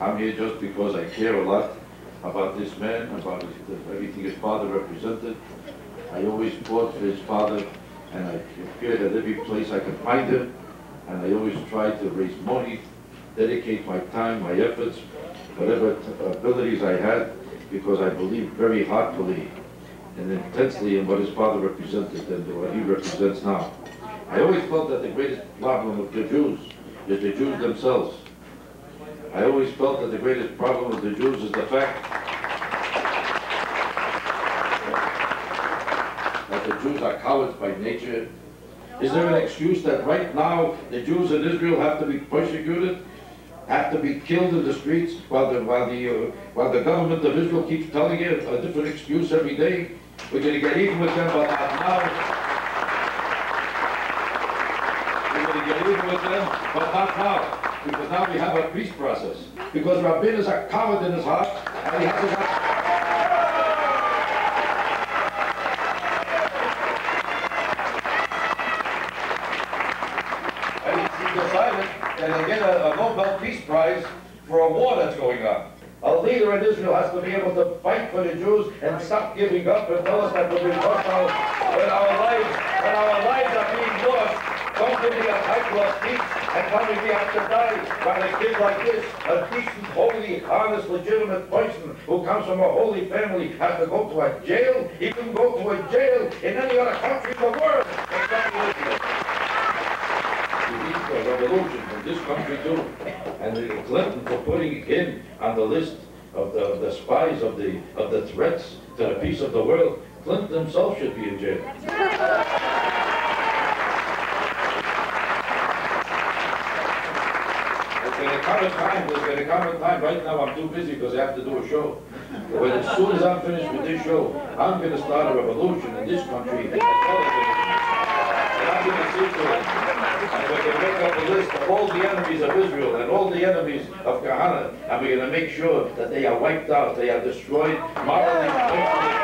I'm here just because I care a lot about this man, about his, everything his father represented. I always fought for his father, and I appeared at every place I could find him, and I always tried to raise money, dedicate my time, my efforts, whatever abilities I had, because I believed very heartfully and intensely in what his father represented and what he represents now. I always felt that the greatest problem of the Jews is the Jews themselves. I always felt that the greatest problem of the Jews is the fact that the Jews are cowards by nature. Is there an excuse that right now the Jews in Israel have to be persecuted, have to be killed in the streets, while the while the uh, while the government of Israel keeps telling you a different excuse every day? We're going to get even with them, but not now. We're going to get even with them, but not now, because now we have a peace process. Because Rabin is a coward in his heart, and he has his heart. And he he decided that they get a, a Nobel Peace Prize for a war that's going on. A leader in Israel has to be able to fight for the Jews and stop giving up and tell us that we're being hostile when our lives, when our lives are being lost. Don't give me a of peace and me we have to die while a kid like this, a decent, holy, honest, legitimate person who comes from a holy family has to go to a jail. He can go to a jail in any other country in the world a revolution in this country too. And Clinton for putting him on the list of the, of the spies of the, of the threats to the peace of the world. Clinton himself should be in jail. Gonna come a time, there's gonna come a time, right now I'm too busy because I have to do a show. But as soon as I'm finished with this show, I'm gonna start a revolution in this country. And I'm gonna see to it and we're gonna make up a list of all the enemies of Israel and all the enemies of Kahane, and we're gonna make sure that they are wiped out, they are destroyed morally,